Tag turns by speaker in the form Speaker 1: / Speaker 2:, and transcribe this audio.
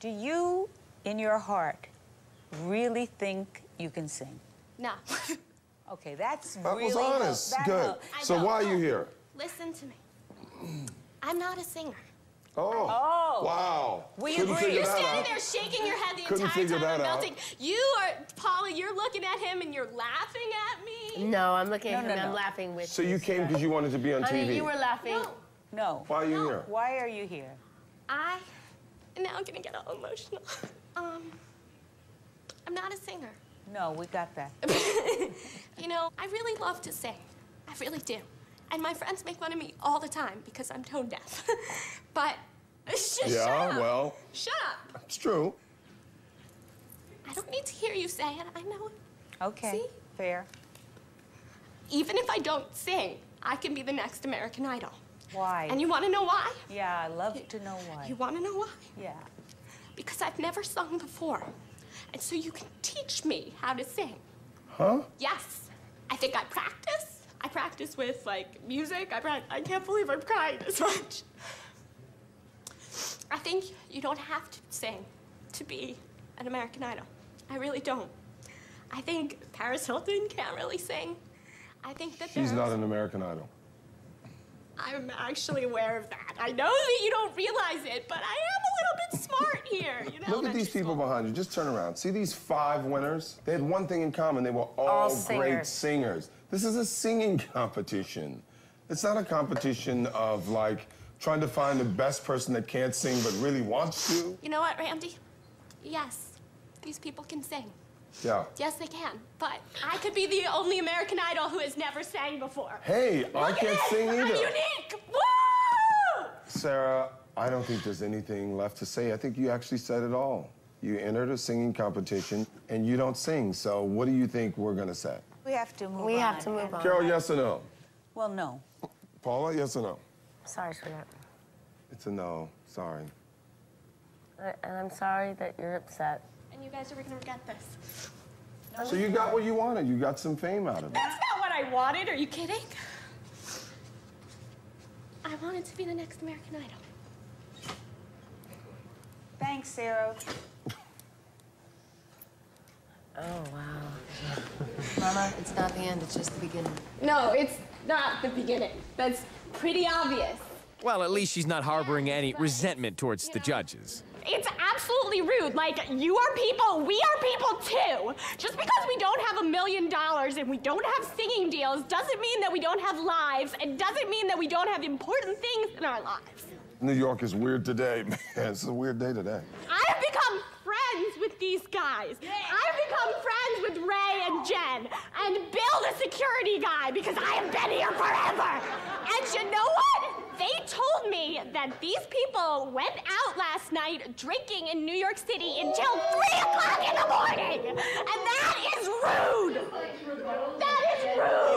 Speaker 1: Do you, in your heart, really think you can sing?
Speaker 2: No.
Speaker 1: Okay, that's
Speaker 3: That
Speaker 1: really
Speaker 3: was honest.
Speaker 1: that
Speaker 3: Good.
Speaker 1: helps.
Speaker 3: So why are you here?
Speaker 2: Listen to me. I'm not a singer.
Speaker 3: Oh.
Speaker 1: Oh.
Speaker 3: Wow.
Speaker 1: We
Speaker 3: Couldn't
Speaker 1: agree.
Speaker 3: figure
Speaker 2: You're standing
Speaker 3: out.
Speaker 2: there shaking your head the
Speaker 3: Couldn't
Speaker 2: entire
Speaker 3: figure
Speaker 2: time I'm
Speaker 3: that out.
Speaker 2: melting. You are, Paula, you're looking at him and you're laughing at me.
Speaker 4: No, I'm looking at
Speaker 1: No,
Speaker 4: him.
Speaker 1: no,
Speaker 4: I'm laughing with
Speaker 3: So you came uh, because you wanted to be on
Speaker 4: Honey,
Speaker 3: TV.
Speaker 4: you were laughing.
Speaker 2: No,
Speaker 1: No.
Speaker 3: Why are you here?
Speaker 1: Why are you here?
Speaker 2: I, and now I'm gonna get all emotional. Um, I'm not a singer.
Speaker 1: No, we got that.
Speaker 2: You know, I really love to sing. I really do. And my friends make fun of me all the time because I'm tone deaf. but, sh-
Speaker 3: Yeah,
Speaker 2: shut up.
Speaker 3: well.
Speaker 2: Shut up.
Speaker 3: It's true.
Speaker 2: I don't need to hear you say it. I know it.
Speaker 1: Okay,
Speaker 2: See?
Speaker 1: fair.
Speaker 2: Even if I don't sing, I can be the next American Idol.
Speaker 1: Why?
Speaker 2: And you want to know why?
Speaker 1: yeah, I love to know why.
Speaker 2: You want to know why?
Speaker 1: Yeah.
Speaker 2: Because I've never sung before. And so you can teach me how to sing.
Speaker 3: Huh?
Speaker 2: Yes. I think I practice. I practice with like music. I prac- I can't believe I'm crying this much. I think you don't have to sing to be an American Idol. I really don't. I think Paris Hilton can't really sing. I think that
Speaker 3: She's not an American Idol.
Speaker 2: I'm actually aware of that. I know that you don't realize it, but I am a little bit smart here. You know.
Speaker 3: Look at these people
Speaker 2: school.
Speaker 3: behind you. Just turn around. See these five winners? They had one thing in common. They were all,
Speaker 4: All
Speaker 3: great
Speaker 4: singers.
Speaker 3: singers. This is a singing competition. It's not a competition of like trying to find the best person that can't sing but really wants to.
Speaker 2: You know what, Randy? Yes, these people can sing.
Speaker 3: Yeah.
Speaker 2: Yes, they can. But I could be the only American Idol who has never sang before.
Speaker 3: Hey, I
Speaker 2: Look at
Speaker 3: can't
Speaker 2: this.
Speaker 3: sing
Speaker 2: I'm
Speaker 3: either.
Speaker 2: unique. Woo!
Speaker 3: Sarah, I don't think there's anything left to say. I think you actually said it all. You entered a singing competition and you don't sing. So what do you think we're gonna say?
Speaker 1: We have to move
Speaker 4: We
Speaker 1: on.
Speaker 4: We have to move on.
Speaker 3: Carol, yes or no?
Speaker 1: Well, no.
Speaker 3: Paula, yes or no?
Speaker 4: Sorry, sweetheart.
Speaker 3: It's a no. Sorry.
Speaker 4: And I'm sorry that you're upset.
Speaker 2: And you guys are gonna regret this.
Speaker 3: So you got what you wanted. You got some fame out of it.
Speaker 2: That's not what I wanted. Are you kidding? I wanted to be the next American Idol.
Speaker 1: Thanks, Sarah.
Speaker 4: Oh, wow. Mama, it's not the end, it's just the beginning.
Speaker 2: No, it's not the beginning. That's pretty obvious.
Speaker 5: Well, at least she's not harboring any resentment towards the judges.
Speaker 2: It's absolutely rude. Like, you are people, we are people too. Just because we don't have a million dollars and we don't have singing deals doesn't mean that we don't have lives and doesn't mean that we don't have important things in our lives.
Speaker 3: New York is weird today, man. It's a weird day today.
Speaker 2: I have become friends with these guys. I've become friends with Ray and Jen and Bill, the security guy, because I have been here forever. And you know what? They told that these people went out last night drinking in New York City until 3 o'clock in the morning. And that is rude. That is rude.